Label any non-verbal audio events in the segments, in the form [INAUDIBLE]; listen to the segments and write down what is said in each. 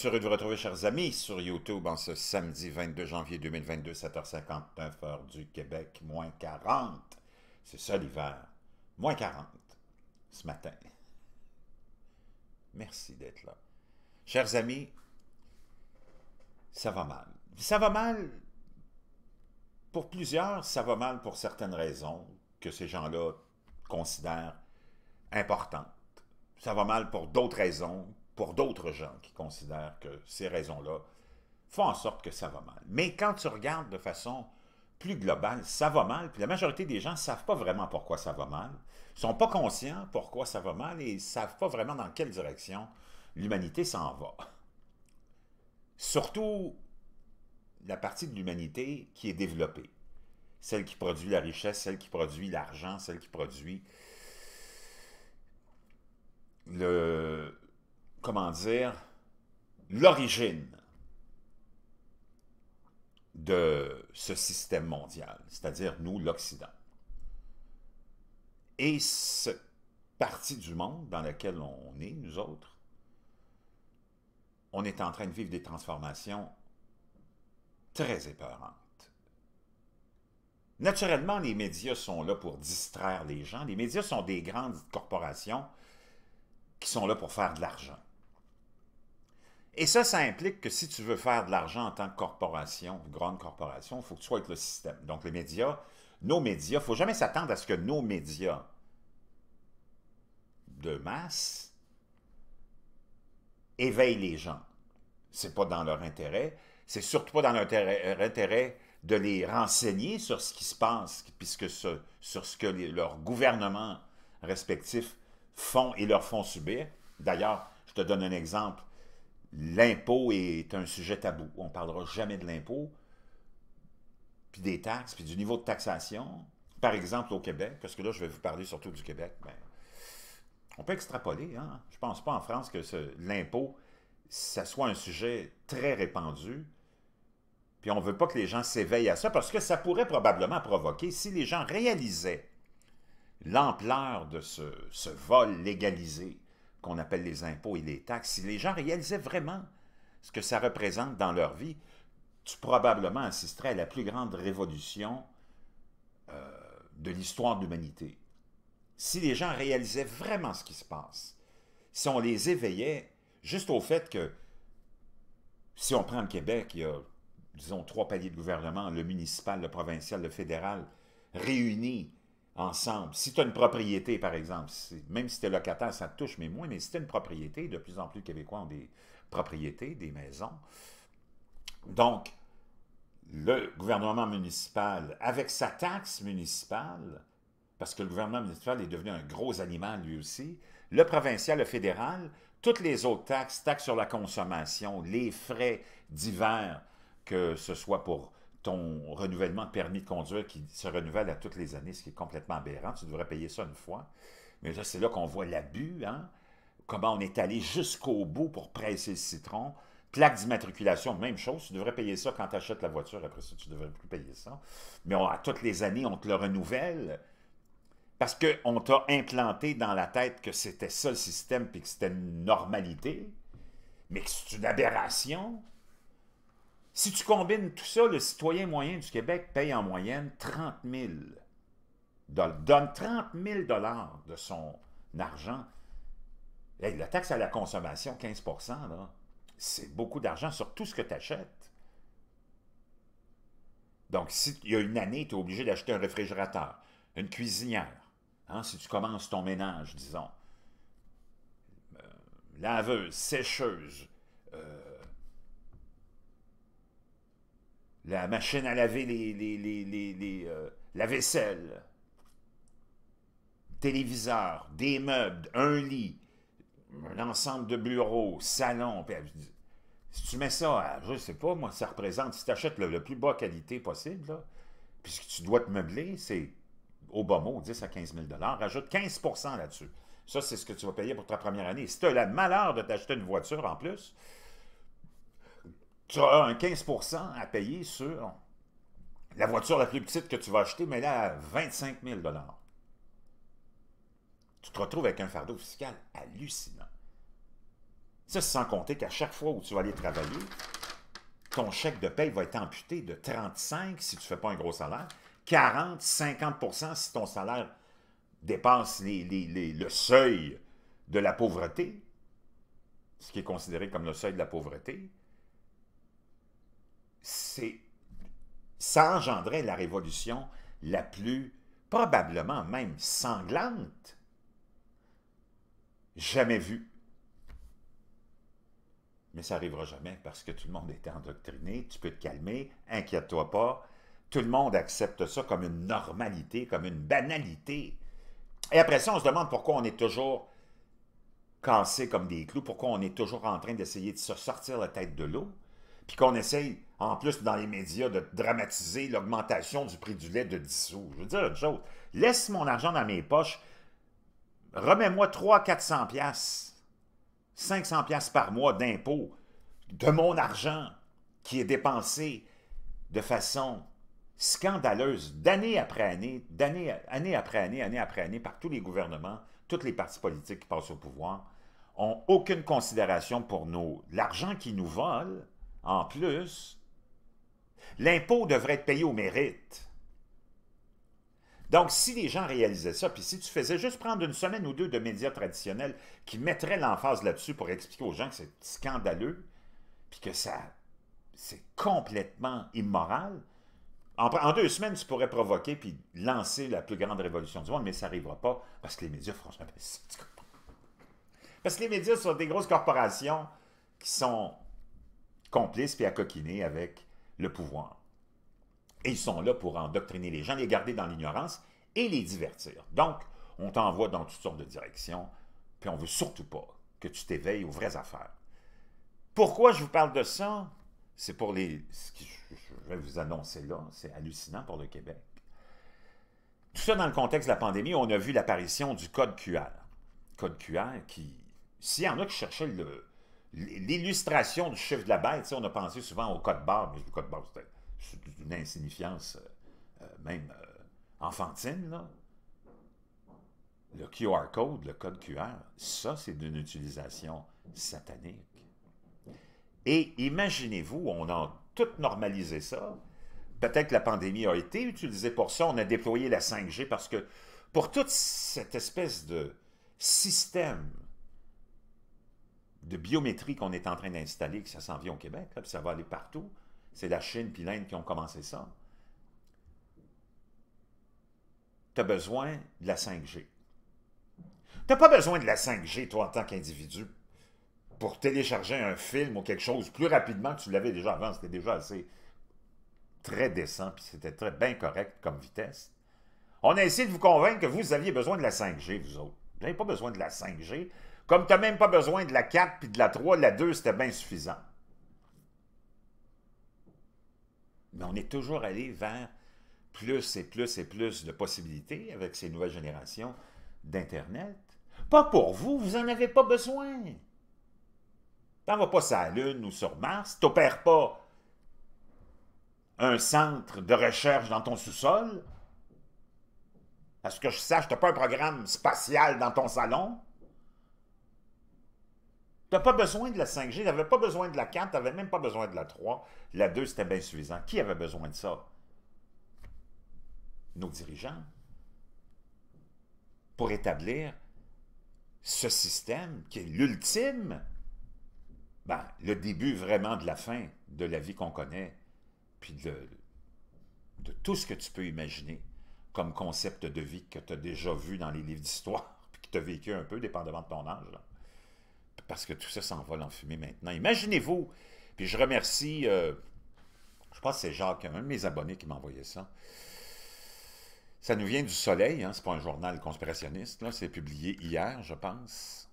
Tous, heureux de vous retrouver, chers amis, sur YouTube en ce samedi 22 janvier 2022, 7h59, heure du Québec, moins 40. C'est ça l'hiver. Moins 40 ce matin. Merci d'être là. Chers amis, ça va mal. Ça va mal pour plusieurs, ça va mal pour certaines raisons que ces gens-là considèrent importantes. Ça va mal pour d'autres raisons pour d'autres gens qui considèrent que ces raisons-là font en sorte que ça va mal. Mais quand tu regardes de façon plus globale, ça va mal, puis la majorité des gens ne savent pas vraiment pourquoi ça va mal, ne sont pas conscients pourquoi ça va mal et ne savent pas vraiment dans quelle direction l'humanité s'en va. Surtout la partie de l'humanité qui est développée. Celle qui produit la richesse, celle qui produit l'argent, celle qui produit le, comment dire, l'origine de ce système mondial, c'est-à-dire nous, l'Occident. Et cette partie du monde dans laquelle on est, nous autres, on est en train de vivre des transformations très épeurantes. Naturellement, les médias sont là pour distraire les gens. Les médias sont des grandes corporations qui sont là pour faire de l'argent. Et ça, ça implique que si tu veux faire de l'argent en tant que corporation, grande corporation, il faut que tu sois avec le système. Donc les médias, nos médias, il ne faut jamais s'attendre à ce que nos médias de masse éveillent les gens. Ce n'est pas dans leur intérêt. C'est surtout pas dans leur intérêt, de les renseigner sur ce qui se passe, puisque sur ce que leurs gouvernements respectifs font et leur font subir. D'ailleurs, je te donne un exemple l'impôt est un sujet tabou. On ne parlera jamais de l'impôt, puis des taxes, puis du niveau de taxation. Par exemple, au Québec, parce que là, je vais vous parler surtout du Québec, mais on peut extrapoler. Hein? Je ne pense pas en France que l'impôt, ça soit un sujet très répandu. Puis on ne veut pas que les gens s'éveillent à ça, parce que ça pourrait probablement provoquer, si les gens réalisaient l'ampleur de ce vol légalisé, qu'on appelle les impôts et les taxes, si les gens réalisaient vraiment ce que ça représente dans leur vie, tu probablement assisterais à la plus grande révolution euh, de l'histoire de l'humanité. Si les gens réalisaient vraiment ce qui se passe, si on les éveillait juste au fait que, si on prend le Québec, il y a, disons, trois paliers de gouvernement, le municipal, le provincial, le fédéral, réunis ensemble. Si tu as une propriété, par exemple, même si tu es locataire, ça te touche, mais moins, mais si tu as une propriété, de plus en plus de Québécois ont des propriétés, des maisons. Donc, le gouvernement municipal, avec sa taxe municipale, parce que le gouvernement municipal est devenu un gros animal lui aussi, le provincial, le fédéral, toutes les autres taxes, taxes sur la consommation, les frais divers, que ce soit pour ton renouvellement de permis de conduire qui se renouvelle à toutes les années, ce qui est complètement aberrant. Tu devrais payer ça une fois. Mais là, c'est là qu'on voit l'abus, hein? comment on est allé jusqu'au bout pour presser le citron. Plaque d'immatriculation, même chose. Tu devrais payer ça quand tu achètes la voiture. Après ça, tu ne devrais plus payer ça. Mais à toutes les années, on te le renouvelle parce qu'on t'a implanté dans la tête que c'était ça le système puis que c'était une normalité, mais que c'est une aberration. Si tu combines tout ça, le citoyen moyen du Québec paye en moyenne 30 000 donne 30 000 de son argent. la taxe à la consommation, 15% c'est beaucoup d'argent sur tout ce que tu achètes. Donc, si il y a une année, tu es obligé d'acheter un réfrigérateur, une cuisinière, hein, si tu commences ton ménage, disons, euh, laveuse, sécheuse, euh, la machine à laver les, euh, la vaisselle, téléviseur, des meubles, un lit, un ensemble de bureaux, salon. si tu mets ça à, je sais pas, moi, ça représente, si tu achètes le, plus bas qualité possible, puisque tu dois te meubler, c'est au bas mot, 10 à 15 000 rajoute 15% là-dessus. Ça, c'est ce que tu vas payer pour ta première année. Si tu as le malheur de t'acheter une voiture en plus, tu as un 15% à payer sur la voiture la plus petite que tu vas acheter, mais là, à 25 000 Tu te retrouves avec un fardeau fiscal hallucinant. Ça, sans compter qu'à chaque fois où tu vas aller travailler, ton chèque de paye va être amputé de 35% si tu ne fais pas un gros salaire, 40, 50% si ton salaire dépasse le seuil de la pauvreté, ce qui est considéré comme le seuil de la pauvreté, c'est ça engendrait la révolution la plus, probablement même sanglante, jamais vue. Mais ça n'arrivera jamais parce que tout le monde est endoctriné, tu peux te calmer, inquiète-toi pas. Tout le monde accepte ça comme une normalité, comme une banalité. Et après ça, on se demande pourquoi on est toujours cassé comme des clous, pourquoi on est toujours en train d'essayer de se sortir la tête de l'eau, puis qu'on essaye, en plus dans les médias, de dramatiser l'augmentation du prix du lait de 10 sous. Je veux dire une chose, laisse mon argent dans mes poches, remets-moi 300-400 piastres 500 pièces par mois d'impôts de mon argent qui est dépensé de façon scandaleuse d'année après année, d'année année après année, année après année, par tous les gouvernements, tous les partis politiques qui passent au pouvoir, ont aucune considération pour nous. L'argent qui nous vole, en plus, l'impôt devrait être payé au mérite. Donc, si les gens réalisaient ça, puis si tu faisais juste prendre une semaine ou deux de médias traditionnels qui mettraient l'emphase là-dessus pour expliquer aux gens que c'est scandaleux, puis que ça, c'est complètement immoral, en, deux semaines, tu pourrais provoquer puis lancer la plus grande révolution du monde, mais ça n'arrivera pas parce que les médias feront jamais Parce que les médias sont des grosses corporations qui sont complices puis coquiner avec le pouvoir. Et ils sont là pour endoctriner les gens, les garder dans l'ignorance et les divertir. Donc, on t'envoie dans toutes sortes de directions, puis on ne veut surtout pas que tu t'éveilles aux vraies affaires. Pourquoi je vous parle de ça? C'est pour les... Ce que je vais vous annoncer là, c'est hallucinant pour le Québec. Tout ça dans le contexte de la pandémie, on a vu l'apparition du code QR. Code QR qui... S'il y en a qui cherchaient l'illustration du chiffre de la bête, on a pensé souvent au code barre, mais le code barre, c'était d'une insignifiance euh, euh, même euh, enfantine, là. Le QR code, le code QR, ça, c'est d'une utilisation satanique. Et imaginez-vous, on a tout normalisé ça. Peut-être que la pandémie a été utilisée pour ça. On a déployé la 5G parce que pour toute cette espèce de système de biométrie qu'on est en train d'installer, que ça s'en vient au Québec, puis ça va aller partout, c'est la Chine puis l'Inde qui ont commencé ça. Tu as besoin de la 5G. Tu n'as pas besoin de la 5G, toi, en tant qu'individu, pour télécharger un film ou quelque chose plus rapidement que tu l'avais déjà avant. C'était déjà assez très décent, puis c'était très bien correct comme vitesse. On a essayé de vous convaincre que vous aviez besoin de la 5G, vous autres. Vous n'avez pas besoin de la 5G. Comme tu n'as même pas besoin de la 4 puis de la 3, la 2, c'était bien suffisant. Mais on est toujours allé vers plus et plus et plus de possibilités avec ces nouvelles générations d'Internet. Pas pour vous, vous n'en avez pas besoin. Tu vas pas sur la Lune ou sur Mars, tu n'opères pas un centre de recherche dans ton sous-sol. À ce que je sache, tu n'as pas un programme spatial dans ton salon. Tu n'as pas besoin de la 5G, tu n'avais pas besoin de la 4, tu n'avais même pas besoin de la 3. La 2, c'était bien suffisant. Qui avait besoin de ça? Nos dirigeants. Pour établir ce système qui est l'ultime, ben, le début vraiment de la fin de la vie qu'on connaît, puis de, tout ce que tu peux imaginer comme concept de vie que tu as déjà vu dans les livres d'histoire, [LAUGHS] puis que tu as vécu un peu, dépendamment de ton âge. Parce que tout ça s'envole en fumée maintenant. Imaginez-vous, puis je remercie, euh, je pense que c'est Jacques, un de mes abonnés qui m'a envoyé ça. Ça nous vient du Soleil, hein, c'est pas un journal conspirationniste, c'est publié hier, je pense.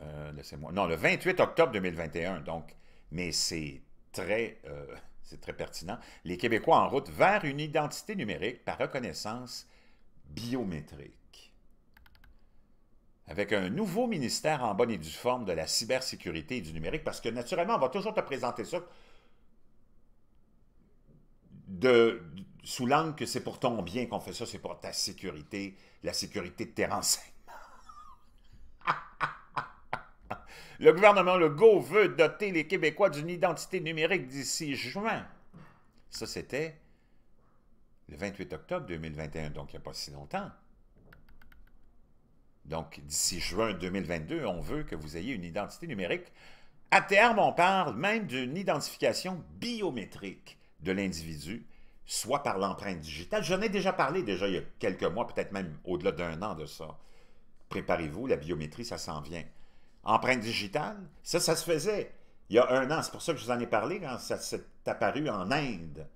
Euh, laissez-moi. Non, le 28 octobre 2021, donc, mais c'est très, euh, [LAUGHS] c'est très pertinent. Les Québécois en route vers une identité numérique par reconnaissance biométrique avec un nouveau ministère en bonne et due forme de la cybersécurité et du numérique, parce que naturellement, on va toujours te présenter ça sous l'angle que c'est pour ton bien qu'on fait ça, c'est pour ta sécurité, la sécurité de tes renseignements. [LAUGHS] Le gouvernement Legault veut doter les Québécois d'une identité numérique d'ici juin. Ça, c'était le 28 octobre 2021, donc il n'y a pas si longtemps. Donc, d'ici juin 2022, on veut que vous ayez une identité numérique. À terme, on parle même d'une identification biométrique de l'individu, soit par l'empreinte digitale. J'en ai déjà parlé déjà il y a quelques mois, peut-être même au-delà d'un an de ça. Préparez-vous, la biométrie, ça s'en vient. Empreinte digitale, ça, ça se faisait il y a un an. C'est pour ça que je vous en ai parlé quand ça s'est apparu en Inde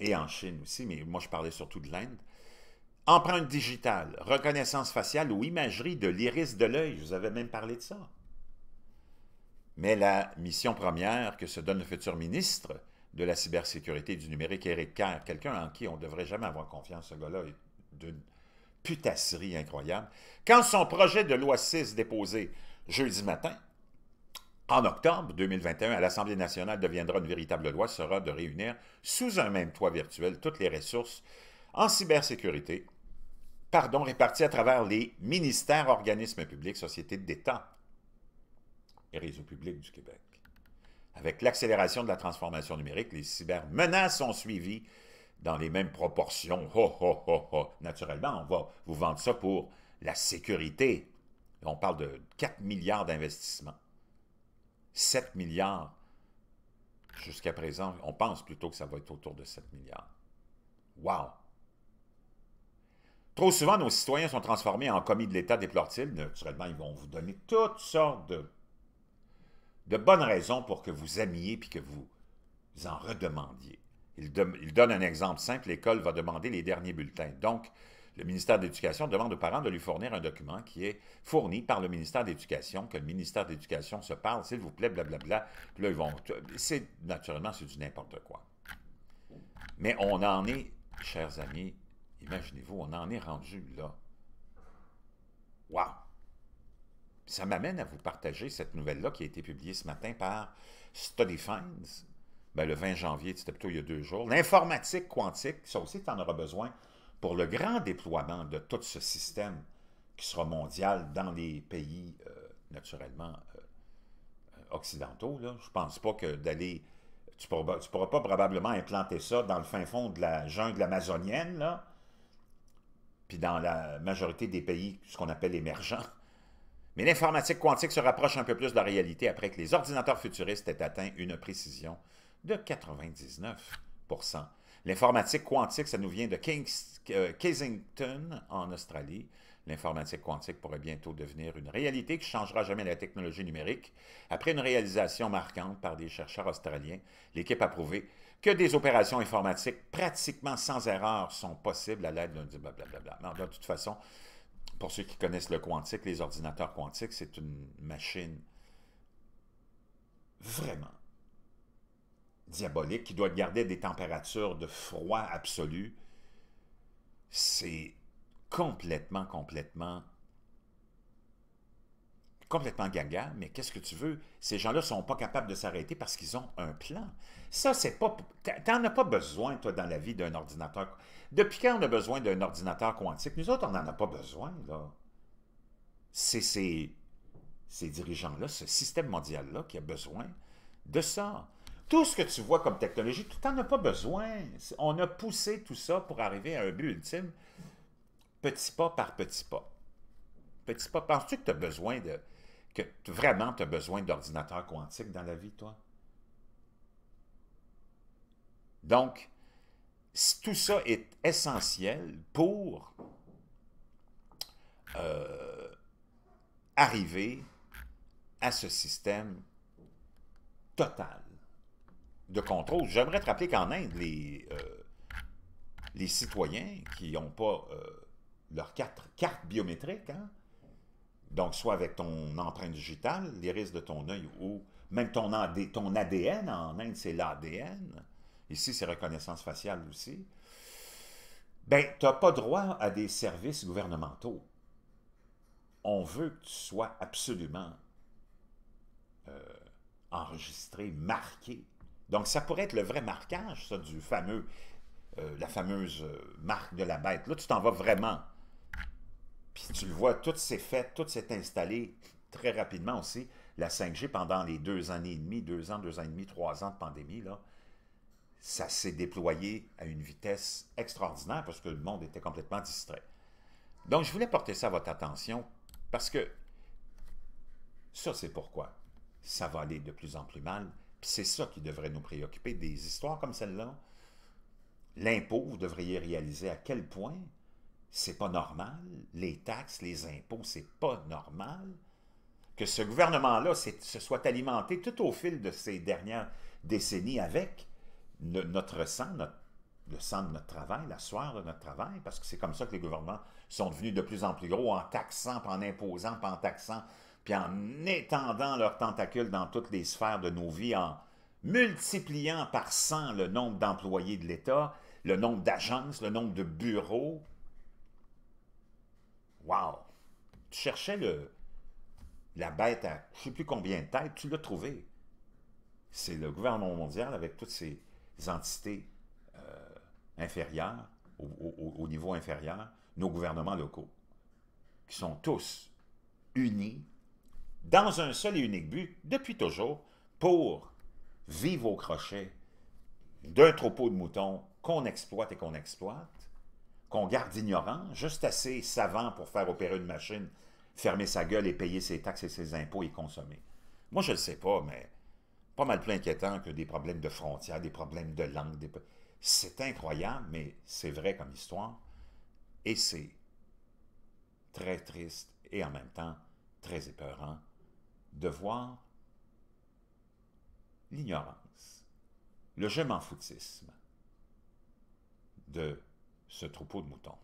et en Chine aussi, mais moi je parlais surtout de l'Inde. Empreinte digitale, reconnaissance faciale ou imagerie de l'iris de l'œil, je vous avais même parlé de ça. Mais la mission première que se donne le futur ministre de la cybersécurité et du numérique, Éric Kerr, quelqu'un en qui on ne devrait jamais avoir confiance, ce gars-là est d'une putasserie incroyable, quand son projet de loi 6 déposé jeudi matin, en octobre 2021, à l'Assemblée nationale deviendra une véritable loi, sera de réunir sous un même toit virtuel toutes les ressources en cybersécurité, pardon, réparties à travers les ministères, organismes publics, sociétés d'État et réseaux publics du Québec. Avec l'accélération de la transformation numérique, les cybermenaces ont suivi dans les mêmes proportions. Naturellement, on va vous vendre ça pour la sécurité. On parle de 4 milliards d'investissements. 7 milliards jusqu'à présent. On pense plutôt que ça va être autour de 7 milliards. Wow! Trop souvent, nos citoyens sont transformés en commis de l'État, déplore-t-il. Naturellement, ils vont vous donner toutes sortes de, de bonnes raisons pour que vous aimiez puis que vous en redemandiez. Il, il donne un exemple simple. L'école va demander les derniers bulletins. Donc, le ministère de l'Éducation demande aux parents de lui fournir un document qui est fourni par le ministère de l'Éducation, que le ministère de l'Éducation se parle, s'il vous plaît, blablabla. Puis là, ils vont... C'est, naturellement, c'est du n'importe quoi. Mais on en est, chers amis, imaginez-vous, on en est rendu là. Wow! Ça m'amène à vous partager cette nouvelle-là qui a été publiée ce matin par Study Finds, ben, le 20 janvier, c'était plutôt il y a deux jours. L'informatique quantique, ça aussi, tu en auras besoin pour le grand déploiement de tout ce système qui sera mondial dans les pays, euh, naturellement, euh, occidentaux. Je ne pense pas que d'aller... Tu ne pourras, pourras, pas probablement implanter ça dans le fin fond de la jungle amazonienne, là, puis dans la majorité des pays, ce qu'on appelle émergents. Mais l'informatique quantique se rapproche un peu plus de la réalité après que les ordinateurs futuristes aient atteint une précision de 99 L'informatique quantique, ça nous vient de euh, Kensington, en Australie. L'informatique quantique pourrait bientôt devenir une réalité qui changera jamais la technologie numérique. Après une réalisation marquante par des chercheurs australiens, l'équipe a prouvé que des opérations informatiques pratiquement sans erreur sont possibles à l'aide d'un blablabla. de toute façon, pour ceux qui connaissent le quantique, les ordinateurs quantiques, c'est une machine vraiment diabolique qui doit garder des températures de froid absolu, c'est complètement, complètement, complètement gaga, mais qu'est-ce que tu veux? Ces gens-là ne sont pas capables de s'arrêter parce qu'ils ont un plan. Ça, c'est pas... T'en as pas besoin, toi, dans la vie d'un ordinateur. Depuis quand on a besoin d'un ordinateur quantique? Nous autres, on n'en a pas besoin, là. C'est ces, ces dirigeants-là, ce système mondial-là qui a besoin de ça. Tout ce que tu vois comme technologie, tu n'en as pas besoin. On a poussé tout ça pour arriver à un but ultime, petit pas par petit pas. Petit pas. Penses-tu que tu as besoin de. Que vraiment tu as besoin d'ordinateurs quantiques dans la vie, toi? Donc, tout ça est essentiel pour euh, arriver à ce système total de contrôle. J'aimerais te rappeler qu'en Inde, les, euh, les citoyens qui n'ont pas euh, leur carte, carte biométrique, hein, donc soit avec ton empreinte digitale, l'iris de ton œil ou même ton, ADN, en Inde c'est l'ADN, ici c'est reconnaissance faciale aussi, ben tu n'as pas droit à des services gouvernementaux. On veut que tu sois absolument euh, enregistré, marqué donc, ça pourrait être le vrai marquage, ça, du fameux, euh, la fameuse euh, marque de la bête. Là, tu t'en vas vraiment. Puis tu le vois, tout s'est fait, tout s'est installé très rapidement aussi, la 5G pendant les deux années et demie, deux ans, deux ans et demi, trois ans de pandémie, là, ça s'est déployé à une vitesse extraordinaire parce que le monde était complètement distrait. Donc, je voulais porter ça à votre attention parce que ça, c'est pourquoi ça va aller de plus en plus mal. Puis c'est ça qui devrait nous préoccuper, des histoires comme celle-là. L'impôt, vous devriez réaliser à quel point c'est pas normal. Les taxes, les impôts, c'est pas normal. Que ce gouvernement-là se soit alimenté tout au fil de ces dernières décennies avec notre sang, le sang de notre travail, la soirée de notre travail, parce que c'est comme ça que les gouvernements sont devenus de plus en plus gros en taxant, puis en imposant, puis en taxant, puis en étendant leurs tentacules dans toutes les sphères de nos vies, en multipliant par 100 le nombre d'employés de l'État, le nombre d'agences, le nombre de bureaux. Wow! Tu cherchais le, la bête à je ne sais plus combien de têtes, tu l'as trouvé. C'est le gouvernement mondial avec toutes ces entités euh, inférieures, au, niveau inférieur, nos gouvernements locaux, qui sont tous unis dans un seul et unique but, depuis toujours, pour vivre au crochet d'un troupeau de moutons qu'on exploite et qu'on exploite, qu'on garde ignorant, juste assez savant pour faire opérer une machine, fermer sa gueule et payer ses taxes et ses impôts et consommer. Moi, je ne sais pas, mais pas mal plus inquiétant que des problèmes de frontières, des problèmes de langue. C'est incroyable, mais c'est vrai comme histoire. Et c'est très triste et en même temps très épeurant de voir l'ignorance, le je m'en foutisme de ce troupeau de moutons.